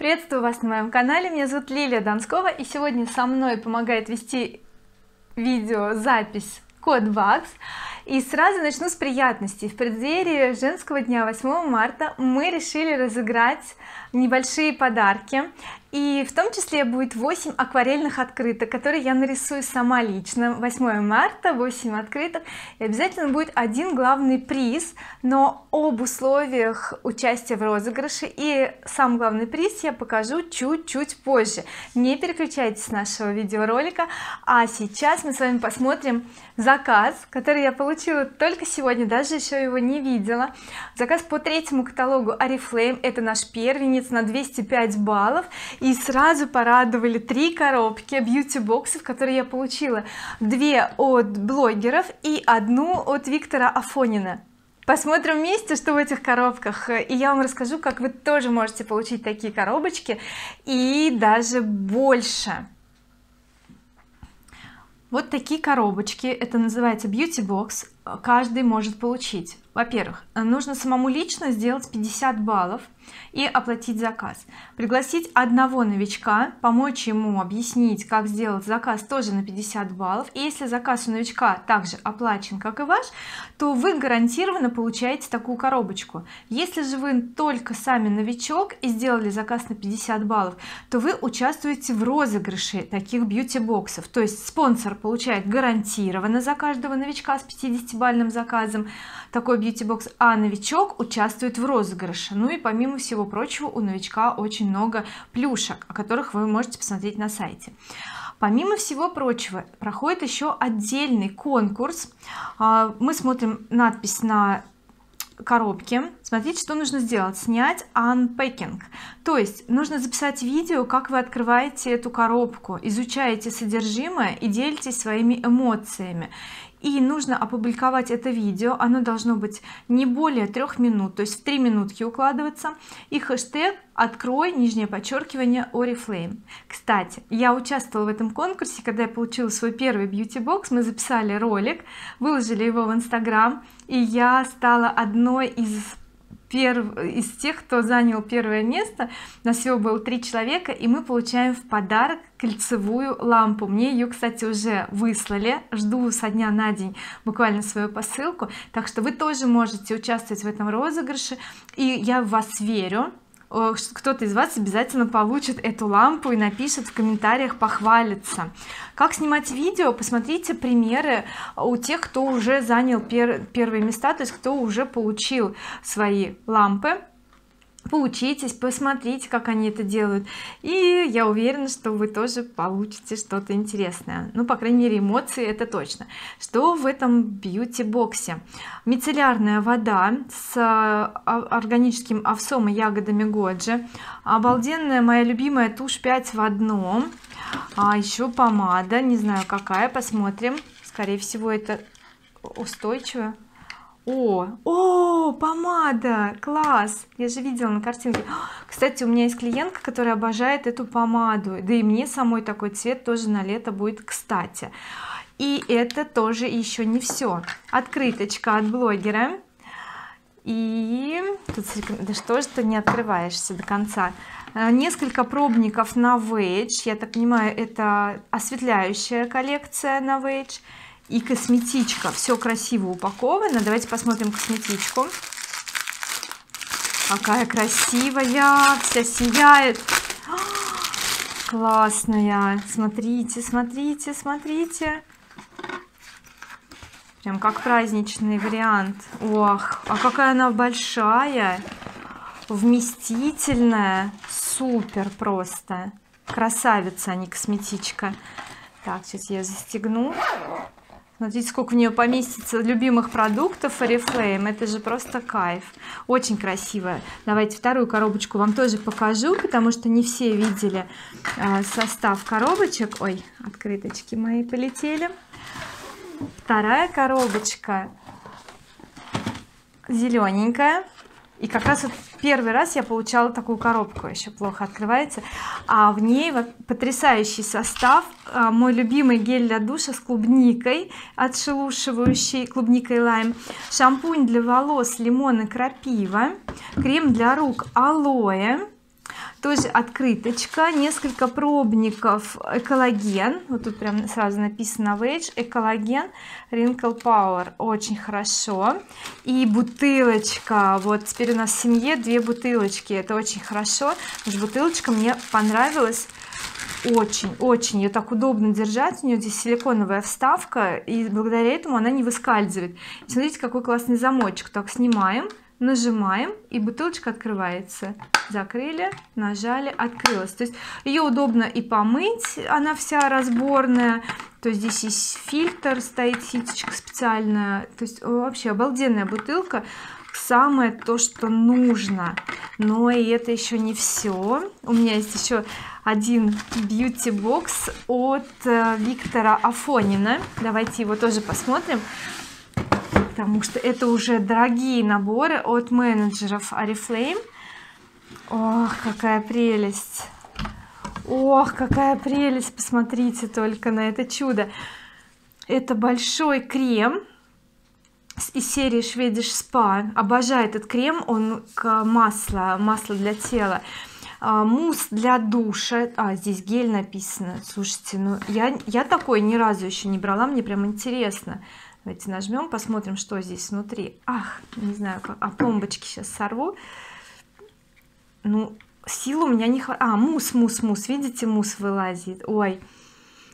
приветствую вас на моем канале. Меня зовут Лилия Донскова и сегодня со мной помогает вести видеозапись код Вакс и сразу начну с приятностей. В преддверии женского дня 8 марта мы решили разыграть небольшие подарки и в том числе будет 8 акварельных открыток которые я нарисую сама лично. 8 марта 8 открыток. И обязательно будет один главный приз но об условиях участия в розыгрыше. И сам главный приз я покажу чуть-чуть позже. Не переключайтесь с нашего видеоролика. А сейчас мы с вами посмотрим заказ который я получила только сегодня даже еще его не видела. Заказ по третьему каталогу oriflame. Это наш первенец на 205 баллов и сразу порадовали три коробки beauty боксов которые я получила. Две от блогеров и одну от Виктора Афонина. Посмотрим вместе что в этих коробках. И я вам расскажу как вы тоже можете получить такие коробочки и даже больше. Вот такие коробочки. Это называется beauty box каждый может получить. Во-первых нужно самому лично сделать 50 баллов и оплатить заказ. Пригласить одного новичка помочь ему объяснить как сделать заказ тоже на 50 баллов. И если заказ у новичка также оплачен как и ваш то вы гарантированно получаете такую коробочку. Если же вы только сами новичок и сделали заказ на 50 баллов то вы участвуете в розыгрыше таких бьюти боксов то есть спонсор получает гарантированно за каждого новичка с 50 бальным заказом. Такой бьюти бокс а новичок участвует в розыгрыше. Ну и помимо всего прочего у новичка очень много плюшек о которых вы можете посмотреть на сайте. Помимо всего прочего проходит еще отдельный конкурс. А, мы смотрим надпись на коробке. Смотрите что нужно сделать. Снять unpacking. То есть нужно записать видео как вы открываете эту коробку изучаете содержимое и делитесь своими эмоциями и нужно опубликовать это видео. Оно должно быть не более трех минут то есть в три минутки укладываться. И хэштег открой нижнее подчеркивание oriflame кстати я участвовала в этом конкурсе. Когда я получила свой первый beauty бокс мы записали ролик выложили его в инстаграм и я стала одной из перв... из тех кто занял первое место. Нас всего было три человека и мы получаем в подарок кольцевую лампу. Мне ее кстати уже выслали. Жду со дня на день буквально свою посылку. Так что вы тоже можете участвовать в этом розыгрыше. И я в вас верю кто-то из вас обязательно получит эту лампу и напишет в комментариях похвалится. Как снимать видео? Посмотрите примеры у тех кто уже занял пер первые места то есть кто уже получил свои лампы поучитесь посмотрите как они это делают. И я уверена что вы тоже получите что-то интересное. Ну по крайней мере эмоции это точно. Что в этом бьюти боксе мицеллярная вода с а, органическим овсом и ягодами годжи. Обалденная моя любимая тушь 5 в одном а еще помада. Не знаю какая. Посмотрим. Скорее всего это устойчивая о о помада класс. Я же видела на картинке. Кстати у меня есть клиентка которая обожает эту помаду. Да и мне самой такой цвет тоже на лето будет кстати. И это тоже еще не все открыточка от блогера. И тут да что же ты не открываешься до конца? Э, несколько пробников на Вейдж я так понимаю это осветляющая коллекция на Вейдж и косметичка. Все красиво упаковано. Давайте посмотрим косметичку. Какая красивая вся сияет. Классная. Смотрите смотрите смотрите. Прям как праздничный вариант. Ох а какая она большая вместительная. Супер просто. Красавица а не косметичка. Так сейчас я застегну смотрите сколько в нее поместится любимых продуктов oriflame это же просто кайф. Очень красивая давайте вторую коробочку вам тоже покажу потому что не все видели э, состав коробочек. Ой открыточки мои полетели. Вторая коробочка зелененькая и как раз вот первый раз я получала такую коробку еще плохо открывается. А в ней потрясающий состав. А, мой любимый гель для душа с клубникой отшелушивающий клубникой лайм. Шампунь для волос лимон и крапива. Крем для рук алоэ тоже открыточка несколько пробников. Экологен. Вот тут прям сразу написано Wage экологен wrinkle power. Очень хорошо. И бутылочка. Вот теперь у нас в семье две бутылочки. Это очень хорошо потому бутылочка мне понравилась очень очень. Ее так удобно держать. У нее здесь силиконовая вставка и благодаря этому она не выскальзывает. Смотрите какой классный замочек. Так снимаем нажимаем и бутылочка открывается. Закрыли нажали открылась то есть ее удобно и помыть она вся разборная. То здесь есть фильтр стоит ситечка специальная то есть вообще обалденная бутылка. Самое то что нужно. Но и это еще не все у меня есть еще один beauty box от э, Виктора Афонина. Давайте его тоже посмотрим потому что это уже дорогие наборы от менеджеров oriflame ох какая прелесть. Ох какая прелесть. Посмотрите только на это чудо. Это большой крем из серии Swedish Spa обожаю этот крем. Он масло масло для тела. А, мусс для душа. А здесь гель написано. Слушайте ну я я такой ни разу еще не брала. Мне прям интересно давайте нажмем посмотрим что здесь внутри. Ах не знаю а пломбочки сейчас сорву. Ну сил у меня не хватает а мусс мусс мусс видите мусс вылазит. Ой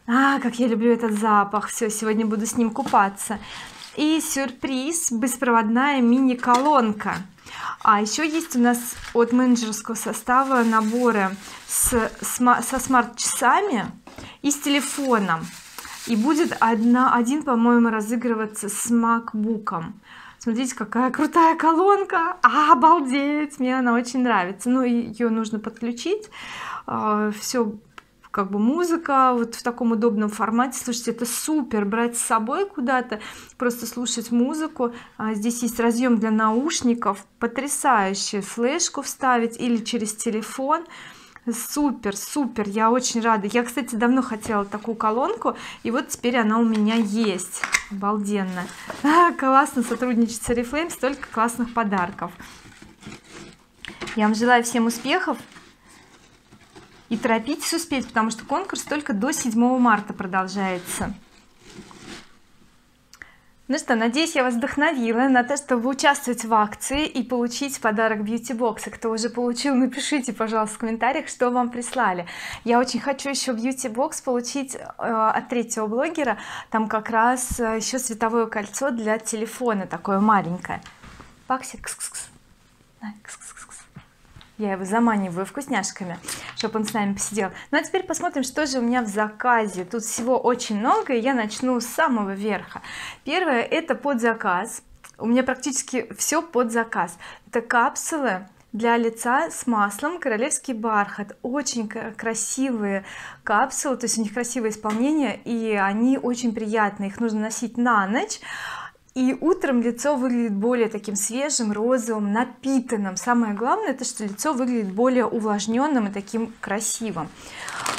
а как я люблю этот запах. Все сегодня буду с ним купаться. И сюрприз беспроводная мини-колонка. А еще есть у нас от менеджерского состава наборы с, с со смарт-часами и с телефоном и будет одна один по-моему разыгрываться с макбуком. Смотрите какая крутая колонка. Обалдеть! Мне она очень нравится. Ну ее нужно подключить. А, все как бы музыка вот в таком удобном формате. Слушайте это супер! Брать с собой куда-то просто слушать музыку. А здесь есть разъем для наушников. Потрясающе! Флешку вставить или через телефон супер супер я очень рада. Я кстати давно хотела такую колонку и вот теперь она у меня есть. Обалденно. А, классно сотрудничать с oriflame столько классных подарков. Я вам желаю всем успехов. И торопитесь успеть потому что конкурс только до 7 марта продолжается ну что надеюсь я вас вдохновила на то чтобы участвовать в акции и получить подарок бьюти бокса кто уже получил напишите пожалуйста в комментариях что вам прислали. Я очень хочу еще бьюти бокс получить э, от третьего блогера там как раз э, еще световое кольцо для телефона такое маленькое. Паксик кс -кс -кс. Я его заманиваю вкусняшками чтобы он с нами посидел. Ну а теперь посмотрим что же у меня в заказе. Тут всего очень много и я начну с самого верха. Первое это под заказ. У меня практически все под заказ. Это капсулы для лица с маслом королевский бархат. Очень красивые капсулы то есть у них красивое исполнение и они очень приятные. Их нужно носить на ночь и утром лицо выглядит более таким свежим розовым напитанным. Самое главное это что лицо выглядит более увлажненным и таким красивым.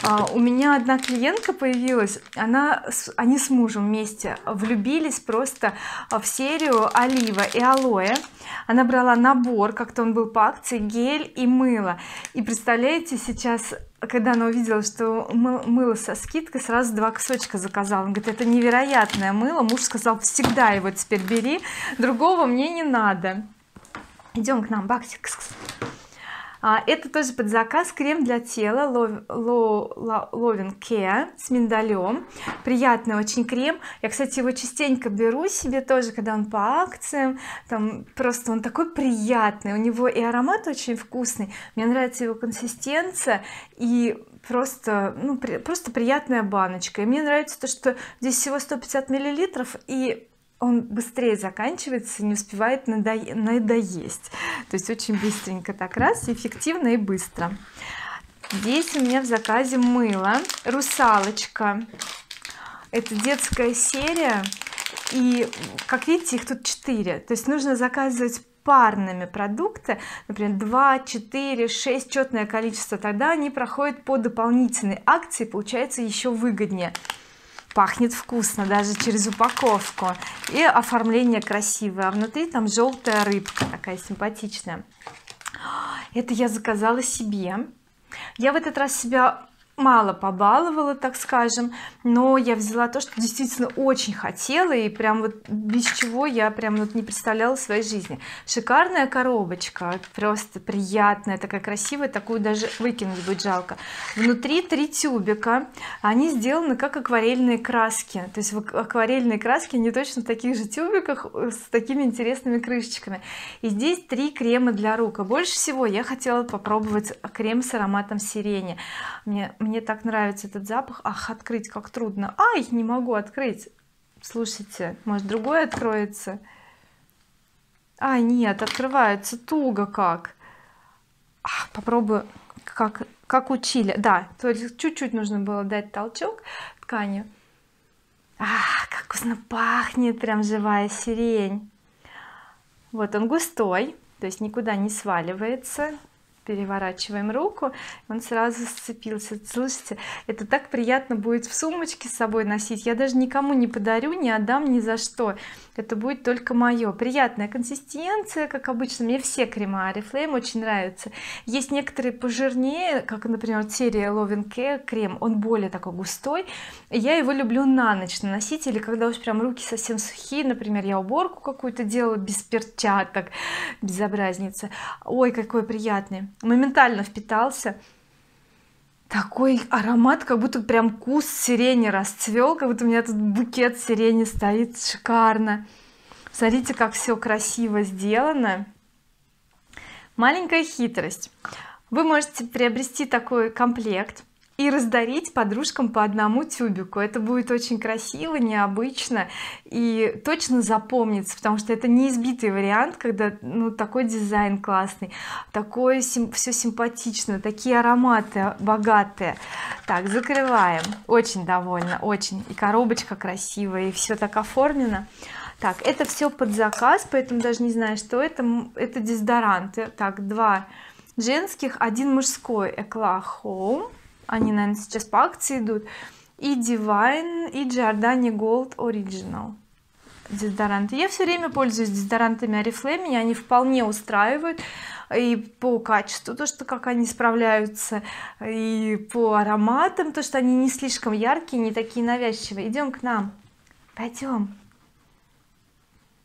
А, у меня одна клиентка появилась. Она они с мужем вместе влюбились просто в серию олива и алоэ она брала набор как-то он был по акции гель и мыло. И представляете сейчас когда она увидела что мыло со скидкой сразу два кусочка заказала. Он говорит это невероятное мыло муж сказал всегда его теперь бери другого мне не надо идем к нам баксик а, это тоже под заказ крем для тела Loving Care с миндалем. Приятный очень крем. Я кстати его частенько беру себе тоже когда он по акциям. Там просто он такой приятный у него и аромат очень вкусный. Мне нравится его консистенция и просто ну при, просто приятная баночка. И мне нравится то что здесь всего 150 миллилитров и он быстрее заканчивается не успевает надо... надоесть. То есть очень быстренько так раз эффективно и быстро. Здесь у меня в заказе мыло русалочка. Это детская серия и как видите их тут 4 то есть нужно заказывать парными продукты например 2 4 6 четное количество. Тогда они проходят по дополнительной акции получается еще выгоднее пахнет вкусно даже через упаковку. И оформление красивое а внутри там желтая рыбка такая симпатичная. Это я заказала себе. Я в этот раз себя мало побаловала так скажем но я взяла то что действительно очень хотела и прям вот без чего я прям вот не представляла своей жизни. Шикарная коробочка просто приятная такая красивая такую даже выкинуть будет жалко. Внутри три тюбика они сделаны как акварельные краски. То есть акварельные краски не точно в таких же тюбиках э, с такими интересными крышечками. И здесь три крема для рук. А больше всего я хотела попробовать крем с ароматом сирени. Мне мне так нравится этот запах. Ах открыть как трудно. Ай не могу открыть. Слушайте может другой откроется? А нет открывается туго как. Ах, попробую как как учили. Да то есть чуть-чуть нужно было дать толчок тканью. Ах как вкусно пахнет прям живая сирень. Вот он густой то есть никуда не сваливается переворачиваем руку он сразу сцепился. Слышите это так приятно будет в сумочке с собой носить. Я даже никому не подарю не отдам ни за что это будет только мое приятная консистенция как обычно. Мне все крема oriflame очень нравятся есть некоторые пожирнее как например серия Loving Care крем. Он более такой густой. Я его люблю на ночь наносить или когда уж прям руки совсем сухие. Например я уборку какую-то делала без перчаток безобразница ой какой приятный. Моментально впитался такой аромат как будто прям куст сирени расцвел как будто у меня тут букет сирени стоит шикарно. Смотрите как все красиво сделано. Маленькая хитрость. Вы можете приобрести такой комплект и раздарить подружкам по одному тюбику. Это будет очень красиво необычно и точно запомнится потому что это не избитый вариант когда ну такой дизайн классный такое сим все симпатично такие ароматы богатые. Так закрываем. Очень довольна очень. И коробочка красивая и все так оформлено. Так это все под заказ поэтому даже не знаю что это. Это дезодоранты. Так два женских один мужской Eclat Home они наверное сейчас по акции идут. И Divine и Giordani Gold Original. Дезодоранты. Я все время пользуюсь дезодорантами Oriflame меня они вполне устраивают. И по качеству то что как они справляются и по ароматам то что они не слишком яркие не такие навязчивые. Идем к нам. Пойдем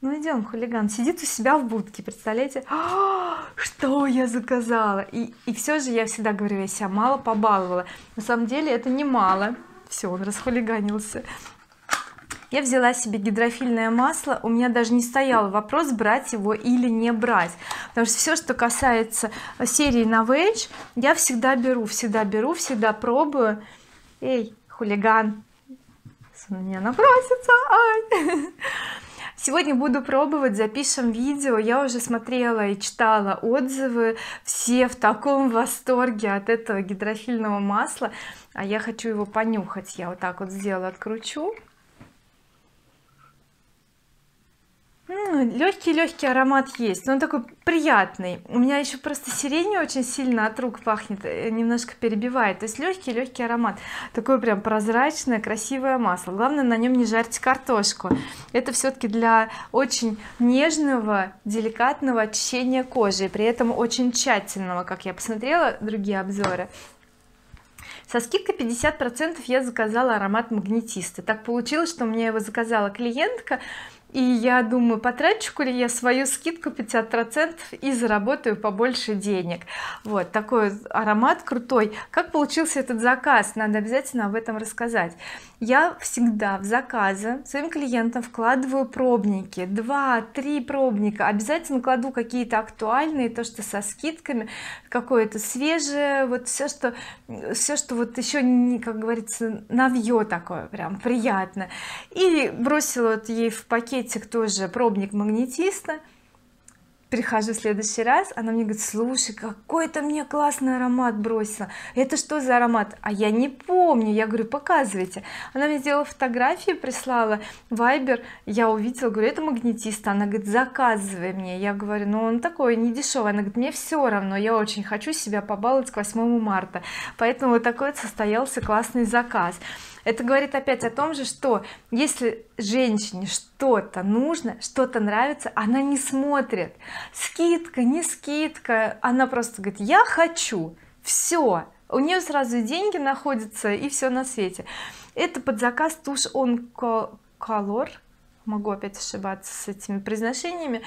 ну идем хулиган. Сидит у себя в будке представляете? А, что я заказала? И, и все же я всегда говорю я себя мало побаловала. На самом деле это не мало все он расхулиганился. Я взяла себе гидрофильное масло. У меня даже не стоял вопрос брать его или не брать. Потому что все что касается серии Novage я всегда беру всегда беру всегда пробую. Эй хулиган. На меня напросится ай сегодня буду пробовать запишем видео. Я уже смотрела и читала отзывы. Все в таком восторге от этого гидрофильного масла. А я хочу его понюхать. Я вот так вот сделала откручу легкий легкий аромат есть но он такой приятный. У меня еще просто сирень очень сильно от рук пахнет э, немножко перебивает. То есть легкий легкий аромат. Такое прям прозрачное красивое масло. Главное на нем не жарьте картошку. Это все-таки для очень нежного деликатного очищения кожи и при этом очень тщательного как я посмотрела другие обзоры. Со скидкой 50 процентов я заказала аромат магнетиста. Так получилось что мне его заказала клиентка и я думаю потрачу ли я свою скидку 50 процентов и заработаю побольше денег. Вот такой аромат крутой. Как получился этот заказ? Надо обязательно об этом рассказать. Я всегда в заказы своим клиентам вкладываю пробники. 2-3 пробника. Обязательно кладу какие-то актуальные то что со скидками какое-то свежее вот все что все что вот еще не как говорится навье такое прям приятно и бросила вот ей в пакетик тоже пробник магнетиста. Прихожу в следующий раз она мне говорит слушай какой-то мне классный аромат бросила! Это что за аромат? А я не помню. Я говорю показывайте она мне сделала фотографии прислала вайбер я увидела говорю это магнетист она говорит заказывай мне я говорю ну он такой не дешевый она говорит мне все равно. Я очень хочу себя побаловать к 8 марта поэтому вот такой состоялся классный заказ это говорит опять о том же что если женщине что-то нужно что-то нравится она не смотрит. Скидка не скидка. Она просто говорит я хочу все у нее сразу деньги находятся и все на свете. Это под заказ тушь он color. Могу опять ошибаться с этими произношениями.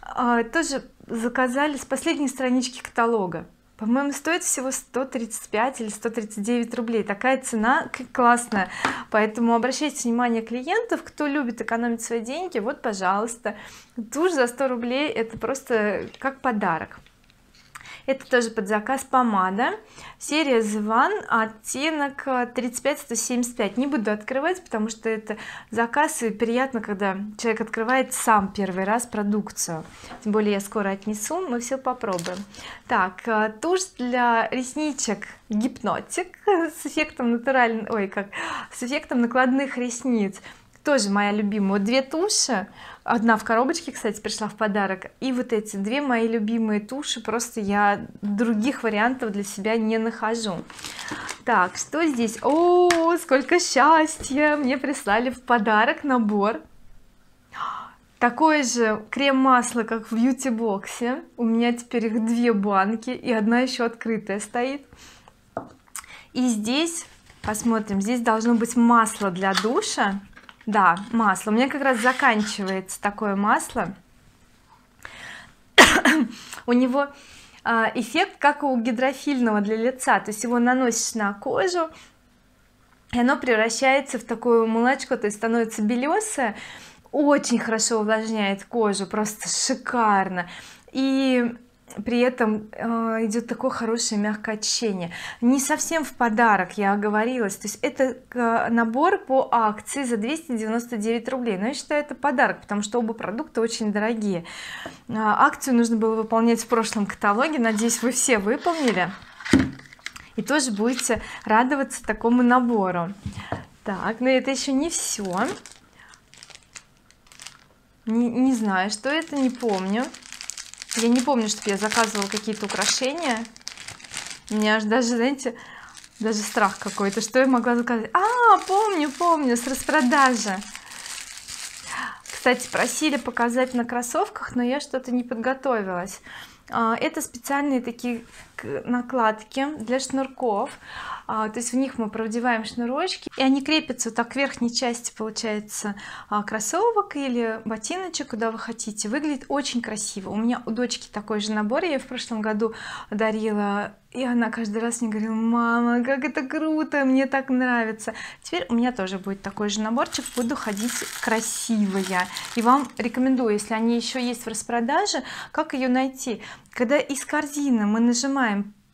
А, тоже заказали с последней странички каталога по-моему стоит всего 135 или 139 рублей. Такая цена классная. Поэтому обращайте внимание клиентов кто любит экономить свои деньги вот пожалуйста. Тушь за 100 рублей это просто как подарок это тоже под заказ помада. Серия The оттенок 35-175 не буду открывать потому что это заказ и приятно когда человек открывает сам первый раз продукцию. Тем более я скоро отнесу мы все попробуем. Так э, тушь для ресничек гипнотик с эффектом натуральный ой как с эффектом накладных ресниц тоже моя любимая. Две туши. Одна в коробочке кстати пришла в подарок. И вот эти две мои любимые туши. Просто я других вариантов для себя не нахожу. Так что здесь? О сколько счастья! Мне прислали в подарок набор. Такое же крем-масло как в бьюти боксе у меня теперь их две банки и одна еще открытая стоит. И здесь посмотрим здесь должно быть масло для душа да масло. У меня как раз заканчивается такое масло. У него а, эффект как у гидрофильного для лица. То есть его наносишь на кожу и оно превращается в такое молочко то есть становится белесое очень хорошо увлажняет кожу просто шикарно. И при этом э, идет такое хорошее мягкое очищение не совсем в подарок я оговорилась. То есть это э, набор по акции за 299 рублей. Но я считаю это подарок потому что оба продукта очень дорогие. А, акцию нужно было выполнять в прошлом каталоге. Надеюсь вы все выполнили. И тоже будете радоваться такому набору. Так но это еще не все не, не знаю что это не помню я не помню что я заказывала какие-то украшения. У меня аж даже знаете даже страх какой-то что я могла заказать. А помню помню с распродажи. Кстати просили показать на кроссовках но я что-то не подготовилась. А, это специальные такие накладки для шнурков. А, то есть в них мы продеваем шнурочки и они крепятся так к верхней части получается а, кроссовок или ботиночек куда вы хотите. Выглядит очень красиво. У меня у дочки такой же набор. Я в прошлом году дарила и она каждый раз мне говорила мама как это круто мне так нравится теперь у меня тоже будет такой же наборчик буду ходить красивая. И вам рекомендую если они еще есть в распродаже как ее найти? Когда из корзины мы нажимаем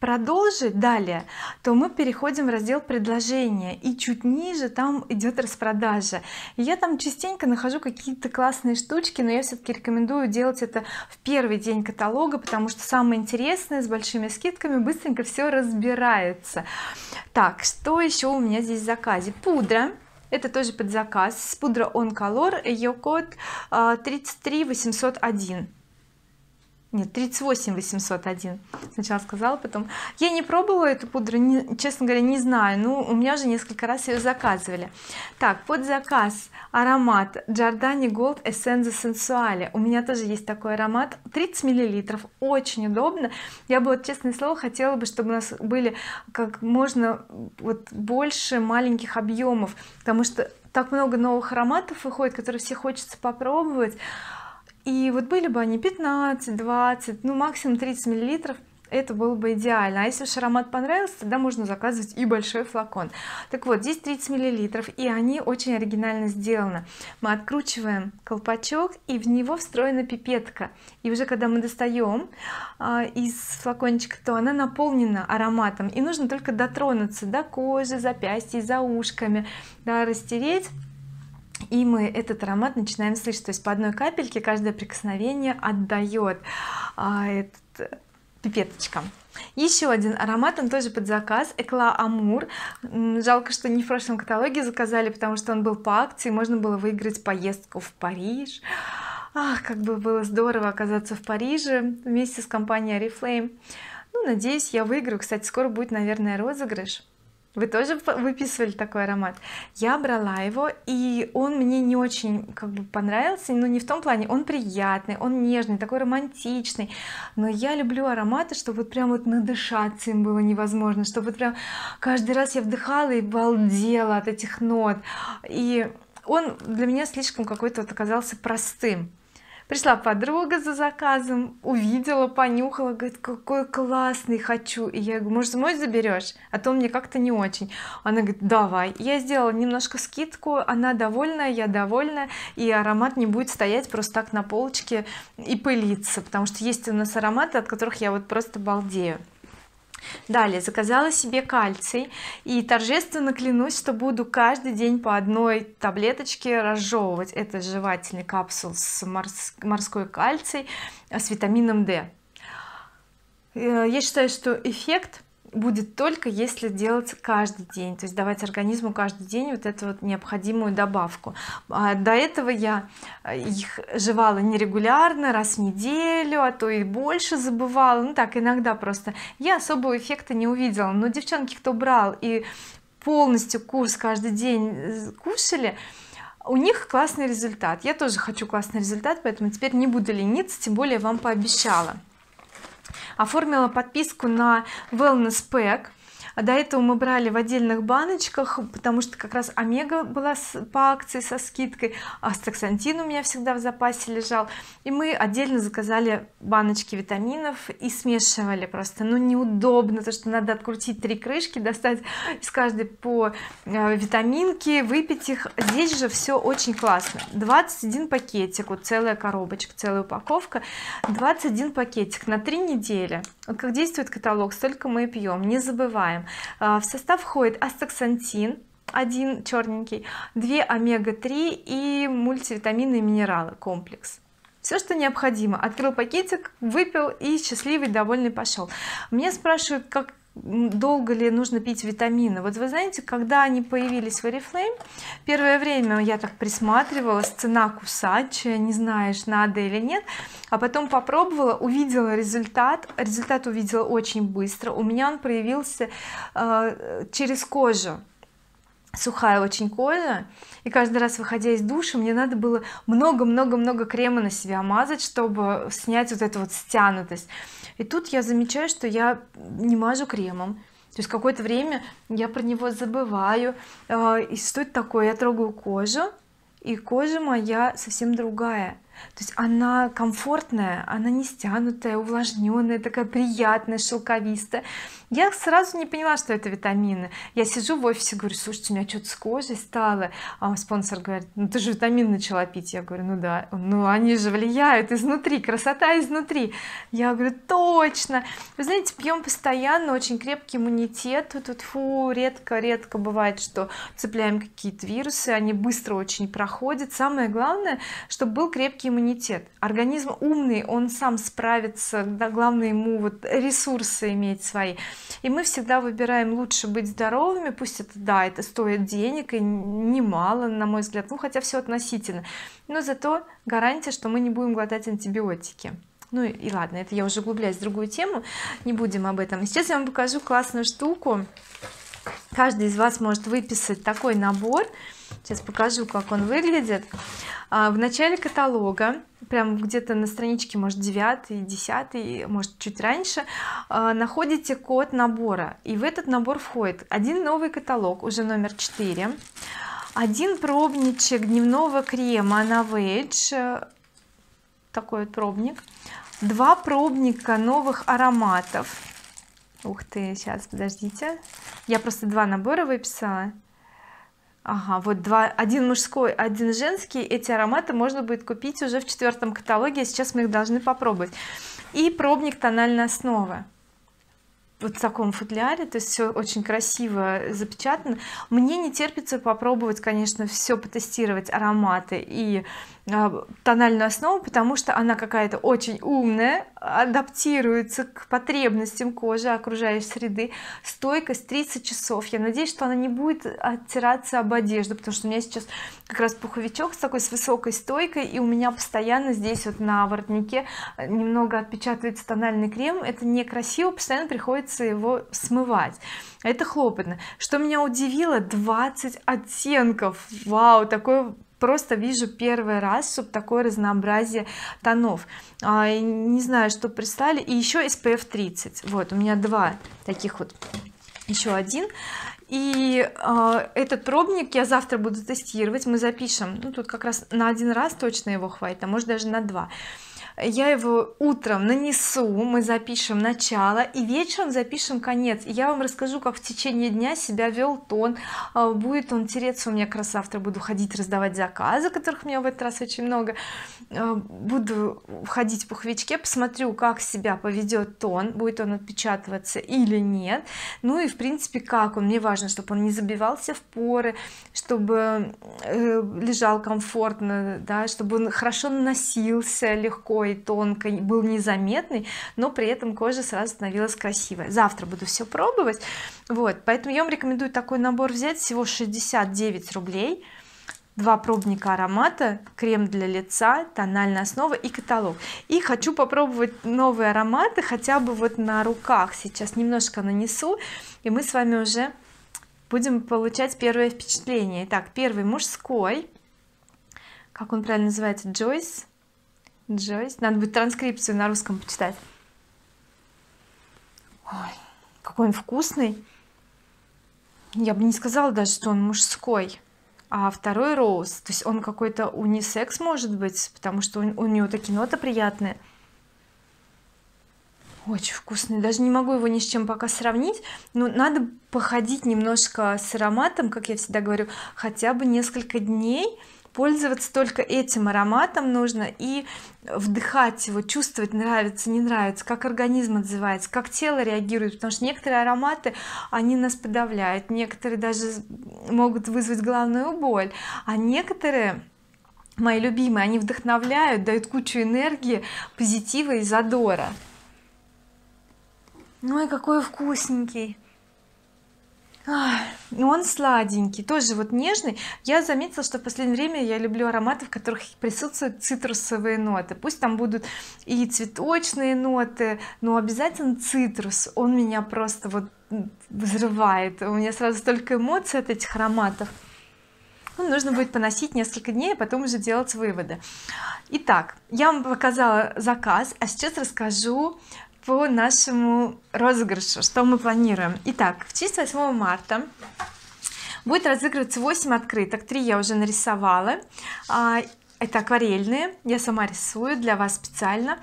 продолжить далее то мы переходим в раздел предложения и чуть ниже там идет распродажа. Я там частенько нахожу какие-то классные штучки но я все-таки рекомендую делать это в первый день каталога потому что самое интересное с большими скидками быстренько все разбирается. Так что еще у меня здесь в заказе? Пудра. Это тоже под заказ. Пудра on color. Ее код 33 а, 801 нет 38 801 сначала сказала потом. Я не пробовала эту пудру не, честно говоря не знаю. Ну у меня уже несколько раз ее заказывали. Так под заказ аромат Giordani Gold Essence Sensuale. У меня тоже есть такой аромат. 30 миллилитров. Очень удобно. Я бы вот честное слово хотела бы чтобы у нас были как можно вот больше маленьких объемов потому что так много новых ароматов выходит которые все хочется попробовать и вот были бы они 15 20 ну максимум 30 миллилитров это было бы идеально. А если уж аромат понравился тогда можно заказывать и большой флакон. Так вот здесь 30 миллилитров и они очень оригинально сделаны. Мы откручиваем колпачок и в него встроена пипетка. И уже когда мы достаем а, из флакончика то она наполнена ароматом. И нужно только дотронуться до кожи запястья за ушками да, растереть и мы этот аромат начинаем слышать. То есть по одной капельке каждое прикосновение отдает а, этот пипеточка. Еще один аромат он тоже под заказ. Экла Амур. Жалко что не в прошлом каталоге заказали потому что он был по акции можно было выиграть поездку в Париж. Ах как бы было здорово оказаться в Париже вместе с компанией Oriflame. Ну надеюсь я выиграю. Кстати скоро будет наверное розыгрыш вы тоже выписывали такой аромат? Я брала его и он мне не очень как бы понравился но не в том плане он приятный он нежный такой романтичный. Но я люблю ароматы чтобы вот прям вот надышаться им было невозможно чтобы вот прям каждый раз я вдыхала и балдела от этих нот. И он для меня слишком какой-то вот оказался простым пришла подруга за заказом увидела понюхала говорит какой классный хочу и я говорю может мой заберешь а то мне как-то не очень. Она говорит давай я сделала немножко скидку она довольна я довольна и аромат не будет стоять просто так на полочке и пылиться потому что есть у нас ароматы от которых я вот просто балдею далее заказала себе кальций и торжественно клянусь что буду каждый день по одной таблеточке разжевывать. Это жевательный капсул с морской кальций с витамином D. Э, я считаю что эффект будет только если делать каждый день то есть давать организму каждый день вот эту вот необходимую добавку. А до этого я э, их жевала нерегулярно раз в неделю а то и больше забывала. Ну так иногда просто. Я особого эффекта не увидела но девчонки кто брал и полностью курс каждый день э, кушали у них классный результат. Я тоже хочу классный результат поэтому теперь не буду лениться тем более вам пообещала оформила подписку на wellness pack до этого мы брали в отдельных баночках потому что как раз омега была по акции со скидкой астаксантин у меня всегда в запасе лежал. И мы отдельно заказали баночки витаминов и смешивали просто. Ну неудобно то что надо открутить три крышки достать из каждой по э, витаминке выпить их. Здесь же все очень классно. 21 пакетик вот целая коробочка целая упаковка. 21 пакетик на три недели. Как действует каталог столько мы и пьем не забываем а, в состав входит астаксантин один черненький 2 омега-3 и мультивитамины и минералы комплекс. Все что необходимо. Открыл пакетик выпил и счастливый довольный пошел мне спрашивают как долго ли нужно пить витамины? Вот вы знаете когда они появились в oriflame первое время я так присматривалась цена кусачая не знаешь надо или нет а потом попробовала увидела результат результат увидела очень быстро у меня он проявился э, через кожу сухая очень кожа и каждый раз выходя из душа мне надо было много-много-много крема на себя мазать чтобы снять вот эту вот стянутость. И тут я замечаю что я не мажу кремом. То есть какое-то время я про него забываю э, и что это такое я трогаю кожу и кожа моя совсем другая то есть она комфортная она не стянутая увлажненная такая приятная шелковистая. Я сразу не поняла что это витамины. Я сижу в офисе говорю слушайте у меня что-то с кожей стало а спонсор говорит ну ты же витамин начала пить я говорю ну да ну они же влияют изнутри красота изнутри я говорю точно вы знаете пьем постоянно очень крепкий иммунитет. Тут, фу редко редко бывает что цепляем какие-то вирусы они быстро очень проходят. Самое главное чтобы был крепкий иммунитет. Организм умный он сам справится да, главное ему вот ресурсы иметь свои. И мы всегда выбираем лучше быть здоровыми пусть это да это стоит денег и немало на мой взгляд ну хотя все относительно. Но зато гарантия что мы не будем глотать антибиотики. Ну и ладно это я уже углубляюсь в другую тему не будем об этом. Сейчас я вам покажу классную штуку. Каждый из вас может выписать такой набор сейчас покажу как он выглядит. А, в начале каталога прям где-то на страничке может 9 10 может чуть раньше а, находите код набора. И в этот набор входит один новый каталог уже номер 4 один пробничек дневного крема на Novage такой вот пробник два пробника новых ароматов. Ух ты сейчас подождите. Я просто два набора выписала ага вот два один мужской один женский. Эти ароматы можно будет купить уже в четвертом каталоге. Сейчас мы их должны попробовать. И пробник тональной основы в таком футляре то есть все очень красиво запечатано. Мне не терпится попробовать конечно все потестировать ароматы и а, тональную основу потому что она какая-то очень умная адаптируется к потребностям кожи окружающей среды. Стойкость 30 часов. Я надеюсь что она не будет оттираться об одежду потому что у меня сейчас как раз пуховичок с такой с высокой стойкой и у меня постоянно здесь вот на воротнике немного отпечатывается тональный крем. Это некрасиво постоянно приходится его смывать. Это хлопотно. Что меня удивило 20 оттенков. Вау такой просто вижу первый раз чтобы такое разнообразие тонов. А, не знаю что прислали и еще SPF 30 вот у меня два таких вот еще один. И э, этот пробник я завтра буду тестировать. Мы запишем. Ну тут как раз на один раз точно его хватит а может даже на два я его утром нанесу мы запишем начало и вечером запишем конец. Я вам расскажу как в течение дня себя вел тон. А, будет он тереться у меня как раз завтра буду ходить раздавать заказы которых у меня в этот раз очень много. А, буду ходить в пуховичке посмотрю как себя поведет тон будет он отпечатываться или нет. Ну и в принципе как он. Мне важно чтобы он не забивался в поры чтобы э, лежал комфортно да чтобы он хорошо наносился легко и тонко был незаметный но при этом кожа сразу становилась красивой. Завтра буду все пробовать. Вот поэтому я вам рекомендую такой набор взять всего 69 рублей. Два пробника аромата крем для лица тональная основа и каталог. И хочу попробовать новые ароматы хотя бы вот на руках. Сейчас немножко нанесу и мы с вами уже будем получать первое впечатление. Итак первый мужской. Как он правильно называется? Джойс Джойс. Надо будет транскрипцию на русском почитать. Ой, какой он вкусный. Я бы не сказала даже что он мужской а второй роуз. То есть он какой-то унисекс может быть потому что у, него такие ноты приятные. Очень вкусный. Даже не могу его ни с чем пока сравнить но надо походить немножко с ароматом как я всегда говорю хотя бы несколько дней пользоваться только этим ароматом нужно и вдыхать его чувствовать нравится не нравится как организм отзывается как тело реагирует потому что некоторые ароматы они нас подавляют некоторые даже могут вызвать головную боль а некоторые мои любимые они вдохновляют дают кучу энергии позитива и задора. Ну и какой вкусненький он сладенький тоже вот нежный. Я заметила что в последнее время я люблю ароматы в которых присутствуют цитрусовые ноты. Пусть там будут и цветочные ноты но обязательно цитрус он меня просто вот взрывает. У меня сразу столько эмоций от этих ароматов. Ну, нужно будет поносить несколько дней а потом уже делать выводы. Итак я вам показала заказ а сейчас расскажу по нашему розыгрышу. Что мы планируем? Итак в честь 8 марта будет разыгрываться 8 открыток. 3 я уже нарисовала. А, это акварельные. Я сама рисую для вас специально.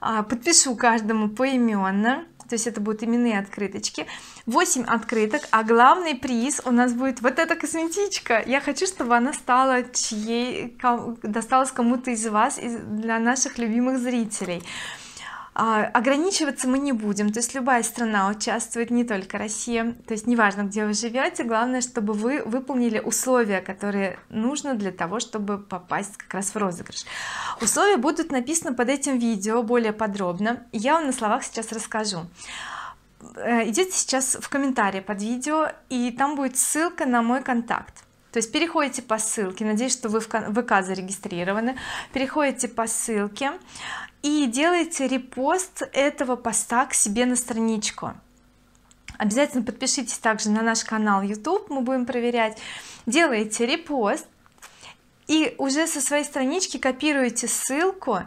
А, подпишу каждому поименно то есть это будут именные открыточки. 8 открыток а главный приз у нас будет вот эта косметичка. Я хочу чтобы она стала чьей досталась кому-то из вас для наших любимых зрителей ограничиваться мы не будем. То есть любая страна участвует не только Россия. То есть неважно где вы живете главное чтобы вы выполнили условия которые нужно для того чтобы попасть как раз в розыгрыш. Условия будут написаны под этим видео более подробно. Я вам на словах сейчас расскажу. Э, идите сейчас в комментарии под видео и там будет ссылка на мой контакт. То есть переходите по ссылке. Надеюсь что вы в ВК зарегистрированы. Переходите по ссылке и делаете репост этого поста к себе на страничку. Обязательно подпишитесь также на наш канал YouTube мы будем проверять. Делаете репост и уже со своей странички копируете ссылку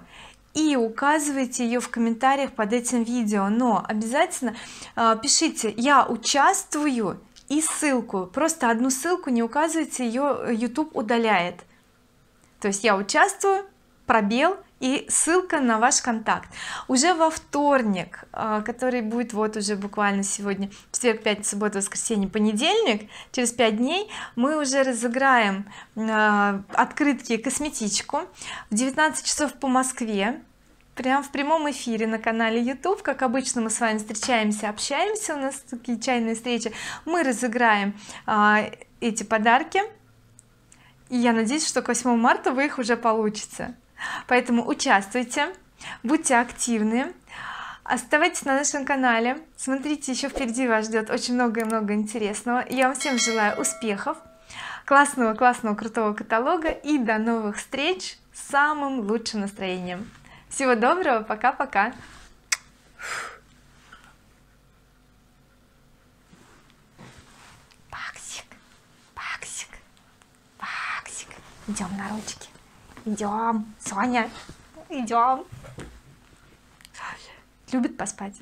и указывайте ее в комментариях под этим видео. Но обязательно э, пишите я участвую и ссылку. Просто одну ссылку не указывайте ее YouTube удаляет. То есть я участвую пробел и ссылка на ваш контакт. Уже во вторник а, который будет вот уже буквально сегодня четверг пятница суббота воскресенье понедельник через 5 дней мы уже разыграем а, открытки косметичку в 19 часов по Москве прям в прямом эфире на канале YouTube как обычно мы с вами встречаемся общаемся у нас такие чайные встречи. Мы разыграем а, эти подарки. И я надеюсь что к 8 марта вы их уже получите поэтому участвуйте будьте активны оставайтесь на нашем канале смотрите еще впереди вас ждет очень много и много интересного я вам всем желаю успехов классного классного крутого каталога и до новых встреч с самым лучшим настроением всего доброго пока-пока Паксик, Паксик, Паксик. Идем на ручки. Идем, Соня, идем. Любит поспать.